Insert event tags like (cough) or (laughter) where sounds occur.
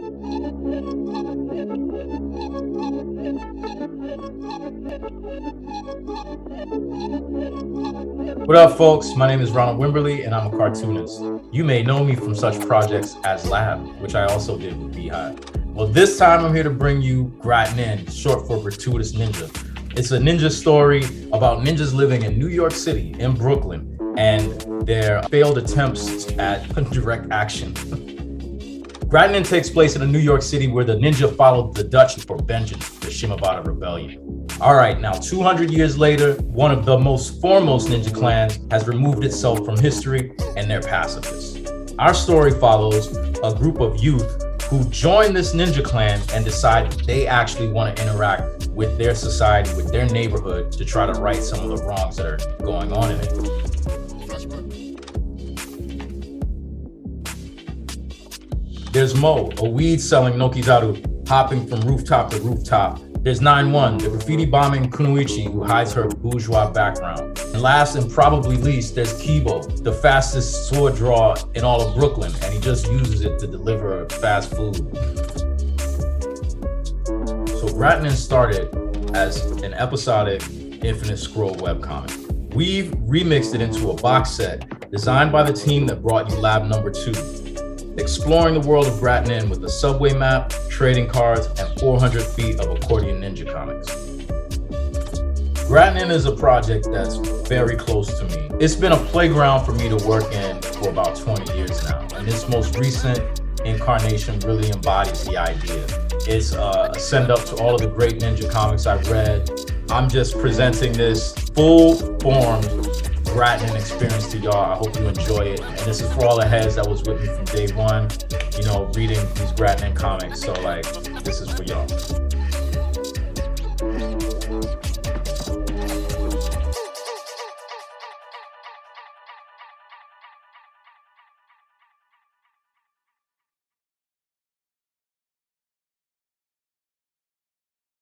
What up, folks? My name is Ronald Wimberly, and I'm a cartoonist. You may know me from such projects as LAAB, which I also did with Beehive. Well, this time I'm here to bring you Grat short for Gratuitous Ninja. It's a ninja story about ninjas living in New York City, in Brooklyn, and their failed attempts at (laughs) direct action. Grat takes place in a New York City where the ninja followed the Dutch for vengeance, the Shimabara Rebellion. All right, now 200 years later, one of the most foremost ninja clans has removed itself from history and they're pacifists. Our story follows a group of youth who join this ninja clan and decide they actually want to interact with their society, with their neighborhood to try to right some of the wrongs that are going on in it. There's Mo, a weed selling Nokizaru, hopping from rooftop to rooftop there's 9-1, the graffiti bombing Kunoichi, who hides her bourgeois background. And last and probably least, there's Kibo, the fastest sword draw in all of Brooklyn, and he just uses it to deliver fast food. So Gratnin started as an episodic Infinite Scroll webcomic. We've remixed it into a box set designed by the team that brought you LAAB Number 2, exploring the world of Gratnin with a subway map, trading cards, and 400 feet of accordion ninja comics. Gratnin is a project that's very close to me. It's been a playground for me to work in for about 20 years now, and its most recent incarnation really embodies the idea. It's uh, a send up to all of the great ninja comics I've read. I'm just presenting this full formed Gratnin experience to y'all. I hope you enjoy it. And this is for all the heads that was with me from day one, you know, reading these Gratnin comics. So, like, this is for y'all.